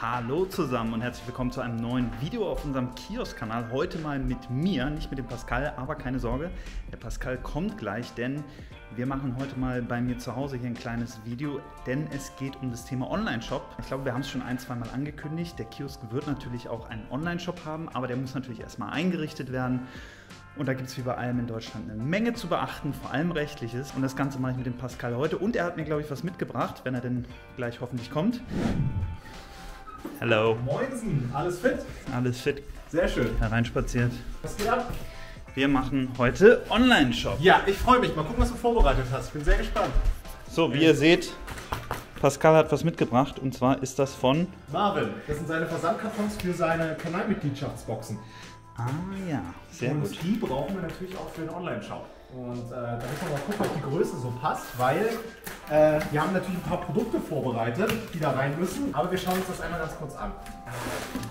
Hallo zusammen und herzlich willkommen zu einem neuen Video auf unserem Kiosk-Kanal. Heute mal mit mir, nicht mit dem Pascal, aber keine Sorge, der Pascal kommt gleich, denn wir machen heute mal bei mir zu Hause hier ein kleines Video, denn es geht um das Thema Online-Shop. Ich glaube, wir haben es schon ein, zwei Mal angekündigt. Der Kiosk wird natürlich auch einen Online-Shop haben, aber der muss natürlich erstmal eingerichtet werden. Und da gibt es wie bei allem in Deutschland eine Menge zu beachten, vor allem rechtliches. Und das Ganze mache ich mit dem Pascal heute. Und er hat mir, glaube ich, was mitgebracht, wenn er denn gleich hoffentlich kommt. Hello. Moinsen, alles fit? Alles fit. Sehr schön. Hereinspaziert. Was geht ab? Wir machen heute Online-Shop. Ja, ich freue mich. Mal gucken, was du vorbereitet hast. Ich bin sehr gespannt. So, wie ihr seht, Pascal hat was mitgebracht und zwar ist das von. Marvin, das sind seine Versandkartons für seine Kanalmitgliedschaftsboxen. Ah ja, sehr und gut. die brauchen wir natürlich auch für den Online-Shop. Und äh, da müssen wir mal gucken, ob die Größe so passt, weil äh, wir haben natürlich ein paar Produkte vorbereitet, die da rein müssen. Aber wir schauen uns das einmal ganz kurz an.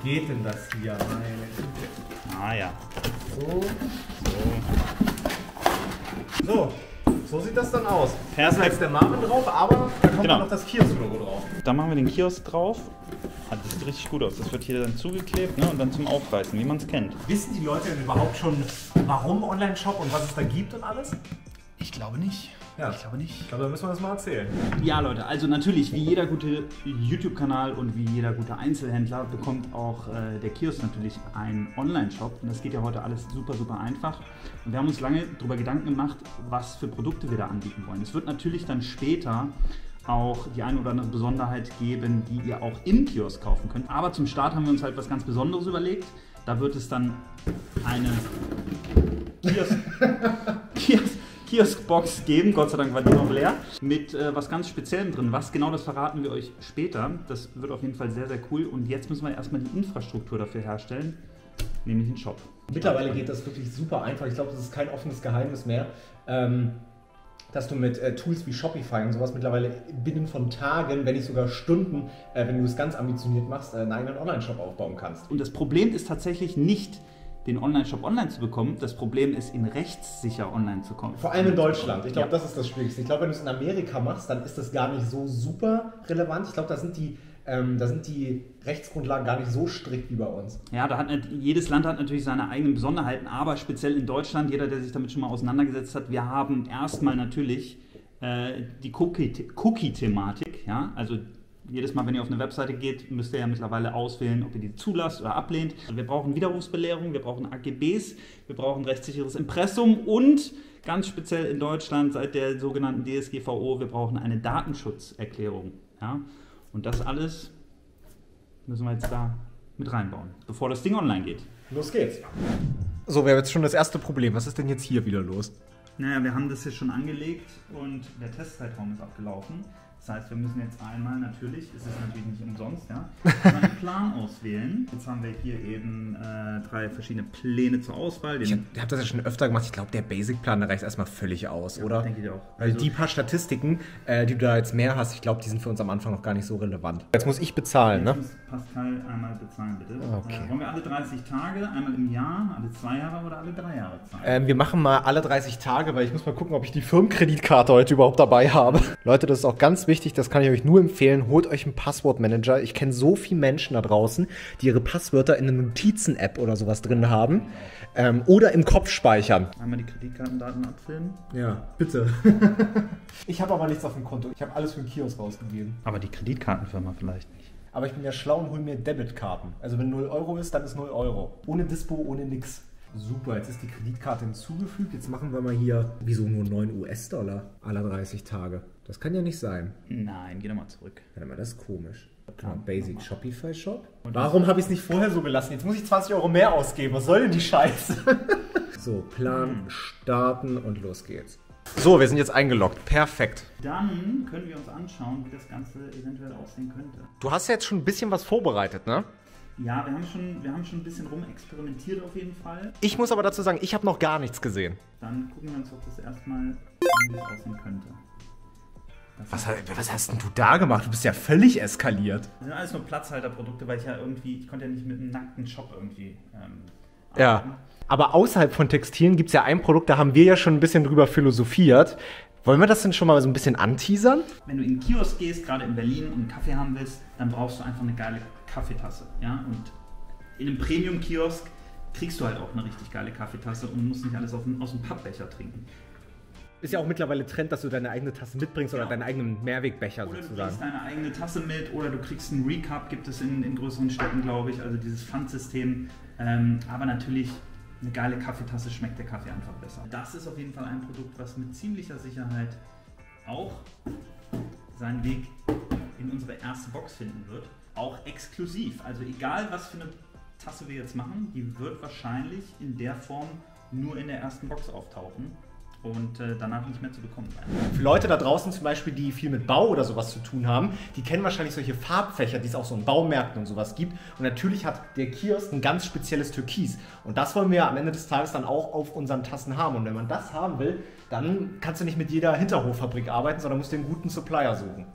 Wie geht denn das hier? Meine. Ah ja. So. So. So sieht das dann aus. Da ist Perfekt. jetzt der Marvin drauf, aber da kommt Genau. noch das Kiosk-Logo drauf. Da machen wir den Kiosk drauf. Ah, das sieht richtig gut aus. Das wird hier dann zugeklebt ne? und dann zum Aufreißen, wie man es kennt. Wissen die Leute denn überhaupt schon, warum Online-Shop und was es da gibt und alles? Ich glaube nicht. Ja. Ich glaube nicht. Ich glaube, da müssen wir das mal erzählen. Ja, Leute, also natürlich, wie jeder gute YouTube-Kanal und wie jeder gute Einzelhändler bekommt auch äh, der Kiosk natürlich einen Online-Shop. Und das geht ja heute alles super, super einfach. Und wir haben uns lange darüber Gedanken gemacht, was für Produkte wir da anbieten wollen. Es wird natürlich dann später auch die eine oder andere Besonderheit geben, die ihr auch im Kiosk kaufen könnt. Aber zum Start haben wir uns halt was ganz Besonderes überlegt. Da wird es dann eine Kiosk, Kiosk, Kioskbox geben. Gott sei Dank war die noch leer. Mit äh, was ganz Speziellem drin. Was genau, das verraten wir euch später. Das wird auf jeden Fall sehr, sehr cool. Und jetzt müssen wir erstmal die Infrastruktur dafür herstellen, nämlich den Shop. Mittlerweile geht das wirklich super einfach. Ich glaube, das ist kein offenes Geheimnis mehr, ähm, dass du mit äh, Tools wie Shopify und sowas mittlerweile binnen von Tagen, wenn nicht sogar Stunden, äh, wenn du es ganz ambitioniert machst, äh, einen eigenen Online-Shop aufbauen kannst. Und das Problem ist tatsächlich nicht, den Online-Shop online zu bekommen. Das Problem ist, ihn rechtssicher online zu kommen. Vor allem in Deutschland. Ich glaube, Ja. das ist das Schwierigste. Ich glaube, wenn du es in Amerika machst, dann ist das gar nicht so super relevant. Ich glaube, da sind die, ähm, da sind die Rechtsgrundlagen gar nicht so strikt wie bei uns. Ja, da hat jedes Land hat natürlich seine eigenen Besonderheiten, aber speziell in Deutschland, jeder, der sich damit schon mal auseinandergesetzt hat, wir haben erstmal natürlich äh, die Cookie- Cookie-Thematik. ja? Also jedes Mal, wenn ihr auf eine Webseite geht, müsst ihr ja mittlerweile auswählen, ob ihr die zulasst oder ablehnt. Wir brauchen Widerrufsbelehrung, wir brauchen AGBs, wir brauchen rechtssicheres Impressum und ganz speziell in Deutschland seit der sogenannten DSGVO, wir brauchen eine Datenschutzerklärung. Ja? Und das alles müssen wir jetzt da mit reinbauen, bevor das Ding online geht. Los geht's. So, wir haben jetzt schon das erste Problem. Was ist denn jetzt hier wieder los? Naja, wir haben das hier schon angelegt und der Testzeitraum ist abgelaufen. Das heißt, wir müssen jetzt einmal natürlich, es ist natürlich nicht umsonst, ja, einen Plan auswählen. Jetzt haben wir hier eben äh, drei verschiedene Pläne zur Auswahl. Ich habe hab das ja schon öfter gemacht. Ich glaube, der Basic-Plan, der reicht erstmal völlig aus, oder? denke ich auch. Weil Also- die paar Statistiken, äh, die du da jetzt mehr hast, ich glaube, die sind für uns am Anfang noch gar nicht so relevant. Jetzt muss ich bezahlen, Jetzt ne? muss Pascal einmal bezahlen, bitte. Okay. Äh, wollen wir alle 30 Tage, einmal im Jahr, alle zwei Jahre oder alle drei Jahre zahlen? Ähm, wir machen mal alle 30 Tage, weil ich muss mal gucken, ob ich die Firmenkreditkarte heute überhaupt dabei habe. Leute, das ist auch ganz wichtig, das kann ich euch nur empfehlen. Holt euch einen Passwortmanager. Ich kenne so viele Menschen da draußen, die ihre Passwörter in einer Notizen-App oder sowas drin haben. Ähm, oder im Kopf speichern. Einmal die Kreditkartendaten abfilmen. Ja, bitte. Ich habe aber nichts auf dem Konto. Ich habe alles für den Kiosk rausgegeben. Aber die Kreditkartenfirma vielleicht nicht. Aber ich bin ja schlau und hole mir Debitkarten. Also wenn 0 Euro ist, dann ist 0 Euro. Ohne Dispo, ohne nix. Super, jetzt ist die Kreditkarte hinzugefügt. Jetzt machen wir mal hier, wieso nur 9 US-Dollar alle 30 Tage? Das kann ja nicht sein. Nein, geh doch mal zurück. Warte mal, das ist komisch. Mal, Basic Shopify Shop. Warum habe ich es nicht vorher so gelassen? Jetzt muss ich 20 Euro mehr ausgeben. Was soll denn die Scheiße? So, Plan starten und los geht's. So, wir sind jetzt eingeloggt. Perfekt. Dann können wir uns anschauen, wie das Ganze eventuell aussehen könnte. Du hast ja jetzt schon ein bisschen was vorbereitet, ne? Ja, wir haben schon, wir haben schon ein bisschen rumexperimentiert auf jeden Fall. Ich muss aber dazu sagen, ich habe noch gar nichts gesehen. Dann gucken wir uns doch das erstmal an, wie es aussehen könnte. Das Was, was hast denn du da gemacht? Du bist ja völlig eskaliert. sind alles nur Platzhalterprodukte, weil ich ja irgendwie, ich konnte ja nicht mit einem nackten Shop irgendwie. Ähm, Ja. Aber außerhalb von Textilien gibt es ja ein Produkt, da haben wir ja schon ein bisschen drüber philosophiert. Wollen wir das denn schon mal so ein bisschen anteasern? Wenn du in den Kiosk gehst, gerade in Berlin, und einen Kaffee haben willst, dann brauchst du einfach eine geile Kaffeetasse. Ja? Und in einem Premium-Kiosk kriegst du halt auch eine richtig geile Kaffeetasse und musst nicht alles auf, aus dem Pappbecher trinken. Ist ja auch mittlerweile Trend, dass du deine eigene Tasse mitbringst oder Ja. deinen eigenen Mehrwegbecher Oder du sozusagen. kriegst deine eigene Tasse mit oder du kriegst einen Recap, gibt es in, in größeren Städten, glaube ich, also dieses Pfandsystem. Ähm, aber natürlich, eine geile Kaffeetasse schmeckt der Kaffee einfach besser. Das ist auf jeden Fall ein Produkt, was mit ziemlicher Sicherheit auch seinen Weg in unsere erste Box finden wird. Auch exklusiv. Also egal, was für eine Tasse wir jetzt machen, die wird wahrscheinlich in der Form nur in der ersten Box auftauchen und äh, danach nicht mehr zu bekommen sein. Für Leute da draußen zum Beispiel, die viel mit Bau oder sowas zu tun haben, die kennen wahrscheinlich solche Farbfächer, die es auch so in Baumärkten und sowas gibt. Und natürlich hat der Kiosk ein ganz spezielles Türkis. Und das wollen wir am Ende des Tages dann auch auf unseren Tassen haben. Und wenn man das haben will, dann kannst du nicht mit jeder Hinterhoffabrik arbeiten, sondern musst dir einen guten Supplier suchen.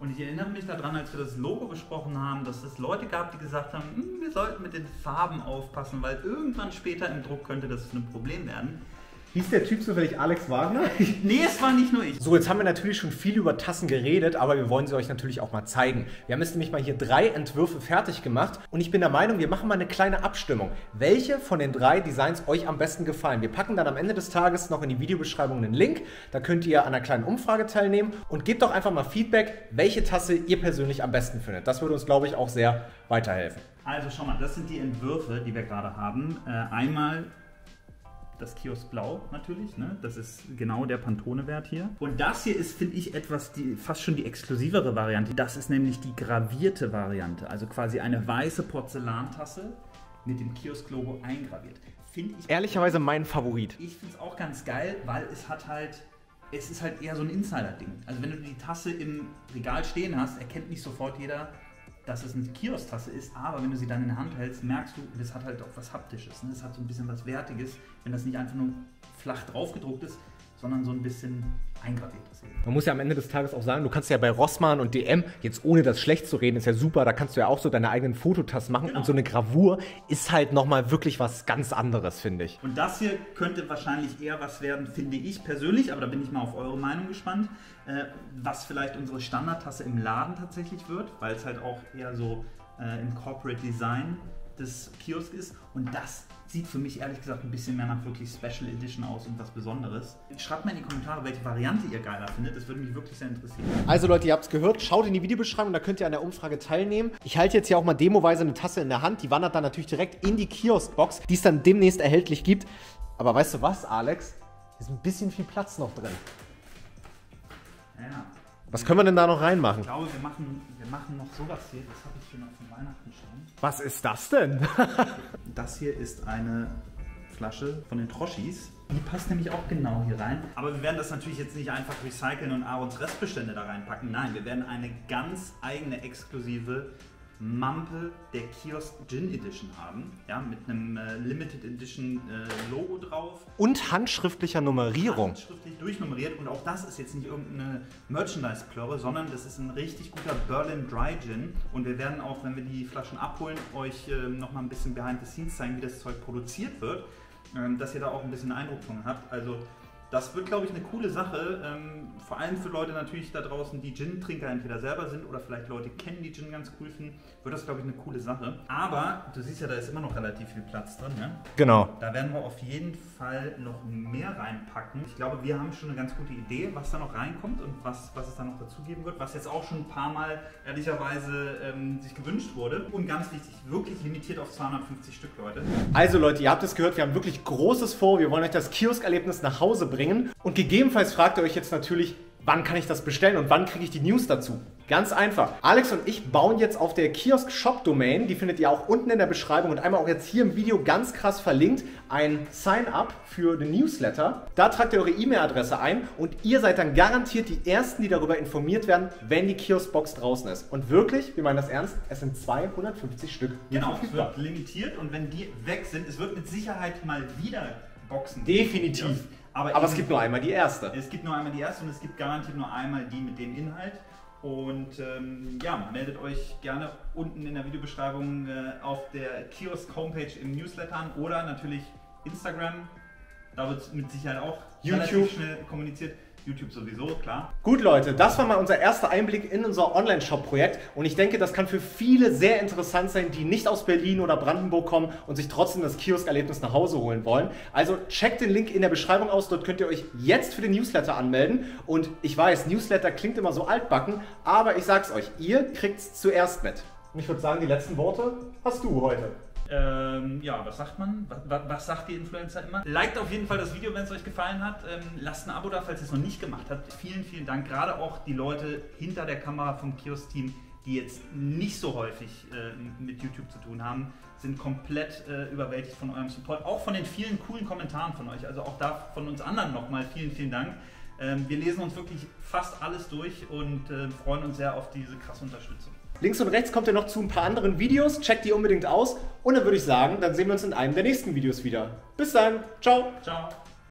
Und ich erinnere mich daran, als wir das Logo besprochen haben, dass es Leute gab, die gesagt haben, "Hm, wir sollten mit den Farben aufpassen, weil irgendwann später im Druck könnte das ein Problem werden. Hieß der Typ zufällig Alex Wagner? Nee, es war nicht nur ich. So, jetzt haben wir natürlich schon viel über Tassen geredet, aber wir wollen sie euch natürlich auch mal zeigen. Wir haben jetzt nämlich mal hier drei Entwürfe fertig gemacht und ich bin der Meinung, wir machen mal eine kleine Abstimmung. Welche von den drei Designs euch am besten gefallen? Wir packen dann am Ende des Tages noch in die Videobeschreibung einen Link. Da könnt ihr an einer kleinen Umfrage teilnehmen und gebt doch einfach mal Feedback, welche Tasse ihr persönlich am besten findet. Das würde uns, glaube ich, auch sehr weiterhelfen. Also schau mal, das sind die Entwürfe, die wir gerade haben. Äh, einmal das Kiosk Blau natürlich, ne? das ist genau der Pantone-Wert hier. Und das hier ist, finde ich, etwas, die, fast schon die exklusivere Variante. Das ist nämlich die gravierte Variante, also quasi eine weiße Porzellantasse mit dem Kiosk-Logo eingraviert. Finde ich Ehrlicherweise mein Favorit. ich finde es auch ganz geil, weil es hat halt, es ist halt eher so ein Insider-Ding. Also wenn du die Tasse im Regal stehen hast, erkennt nicht sofort jeder, dass es eine Kiosk-Tasse ist, aber wenn du sie dann in der Hand hältst, merkst du, das hat halt auch was Haptisches. Ne? Das hat so ein bisschen was Wertiges, wenn das nicht einfach nur flach draufgedruckt ist, sondern so ein bisschen eingraviert ist. Man muss ja am Ende des Tages auch sagen, du kannst ja bei Rossmann und DM, jetzt ohne das schlecht zu reden, ist ja super, da kannst du ja auch so deine eigenen Fototassen machen Genau. und so eine Gravur ist halt nochmal wirklich was ganz anderes, finde ich. Und das hier könnte wahrscheinlich eher was werden, finde ich persönlich, aber da bin ich mal auf eure Meinung gespannt, äh, was vielleicht unsere Standardtasse im Laden tatsächlich wird, weil es halt auch eher so äh, im Corporate Design des Kiosk ist. Und das sieht für mich ehrlich gesagt ein bisschen mehr nach wirklich Special Edition aus und was Besonderes. Schreibt mal in die Kommentare, welche Variante ihr geiler findet. Das würde mich wirklich sehr interessieren. Also Leute, ihr habt es gehört, schaut in die Videobeschreibung, da könnt ihr an der Umfrage teilnehmen. Ich halte jetzt hier auch mal demoweise eine Tasse in der Hand, die wandert dann natürlich direkt in die Kioskbox, die es dann demnächst erhältlich gibt. Aber weißt du was, Alex? Hier ist ein bisschen viel Platz noch drin. Ja. Was können wir denn da noch reinmachen? Ich glaube, wir machen, wir machen noch sowas hier. Das habe ich hier noch von Weihnachten schon. Was ist das denn? Das hier ist eine Flasche von den Troschis. Die passt nämlich auch genau hier rein. Aber wir werden das natürlich jetzt nicht einfach recyceln und Aarons Restbestände da reinpacken. Nein, wir werden eine ganz eigene exklusive Mampe der Kiosk Gin Edition haben. Ja, mit einem äh, Limited Edition äh, Logo drauf. Und handschriftlicher Nummerierung. Schriftlich durchnummeriert und auch das ist jetzt nicht irgendeine Merchandise-Plörre, sondern das ist ein richtig guter Berlin Dry Gin und wir werden auch, wenn wir die Flaschen abholen, euch ähm, nochmal ein bisschen behind the scenes zeigen, wie das Zeug produziert wird, ähm, dass ihr da auch ein bisschen Eindruck von habt. Also das wird, glaube ich, eine coole Sache, ähm, vor allem für Leute natürlich da draußen, die Gin-Trinker entweder selber sind oder vielleicht Leute kennen, die Gin ganz cool finden, wird das, glaube ich, eine coole Sache. Aber du siehst ja, da ist immer noch relativ viel Platz drin, ne? Genau. Da werden wir auf jeden Fall noch mehr reinpacken. Ich glaube, wir haben schon eine ganz gute Idee, was da noch reinkommt und was, was es da noch dazugeben wird, was jetzt auch schon ein paar Mal ehrlicherweise ähm, sich gewünscht wurde. Und ganz wichtig, wirklich limitiert auf 250 Stück, Leute. Also Leute, ihr habt es gehört, wir haben wirklich Großes vor. Wir wollen euch das Kiosk-Erlebnis nach Hause bringen. Und gegebenenfalls fragt ihr euch jetzt natürlich, wann kann ich das bestellen und wann kriege ich die News dazu? Ganz einfach. Alex und ich bauen jetzt auf der Kiosk-Shop-Domain, die findet ihr auch unten in der Beschreibung und einmal auch jetzt hier im Video ganz krass verlinkt, ein Sign-up für den Newsletter. Da tragt ihr eure E-Mail-Adresse ein und ihr seid dann garantiert die Ersten, die darüber informiert werden, wenn die Kiosk-Box draußen ist. Und wirklich, wir meinen das ernst, es sind 250 Stück. Genau, es wird limitiert und wenn die weg sind, es wird mit Sicherheit mal wieder Boxen. Definitiv. Aber, Aber es gibt nur einmal die erste. Es gibt nur einmal die erste und es gibt garantiert nur einmal die mit dem Inhalt. Und ähm, ja, meldet euch gerne unten in der Videobeschreibung äh, auf der Kiosk-Homepage im Newsletter an oder natürlich Instagram. Da wird mit Sicherheit auch YouTube. relativ schnell kommuniziert. YouTube sowieso, klar. Gut, Leute, das war mal unser erster Einblick in unser Online-Shop-Projekt und ich denke, das kann für viele sehr interessant sein, die nicht aus Berlin oder Brandenburg kommen und sich trotzdem das Kiosk-Erlebnis nach Hause holen wollen. Also checkt den Link in der Beschreibung aus, dort könnt ihr euch jetzt für den Newsletter anmelden und ich weiß, Newsletter klingt immer so altbacken, aber ich sag's euch, ihr kriegt's zuerst mit. Und ich würde sagen, die letzten Worte hast du heute. Ähm, ja, was sagt man? Was, was, sagt die Influencer immer? Liked auf jeden Fall das Video, wenn es euch gefallen hat. Ähm, lasst ein Abo da, falls ihr es noch nicht gemacht habt. Vielen, vielen Dank. Gerade auch die Leute hinter der Kamera vom Kiosk-Team, die jetzt nicht so häufig äh, mit YouTube zu tun haben, sind komplett äh, überwältigt von eurem Support. Auch von den vielen coolen Kommentaren von euch. Also auch da von uns anderen nochmal vielen, vielen Dank. Ähm, wir lesen uns wirklich fast alles durch und äh, freuen uns sehr auf diese krasse Unterstützung. Links und rechts kommt ihr noch zu ein paar anderen Videos. Checkt die unbedingt aus. Und dann würde ich sagen, dann sehen wir uns in einem der nächsten Videos wieder. Bis dann. Ciao. Ciao.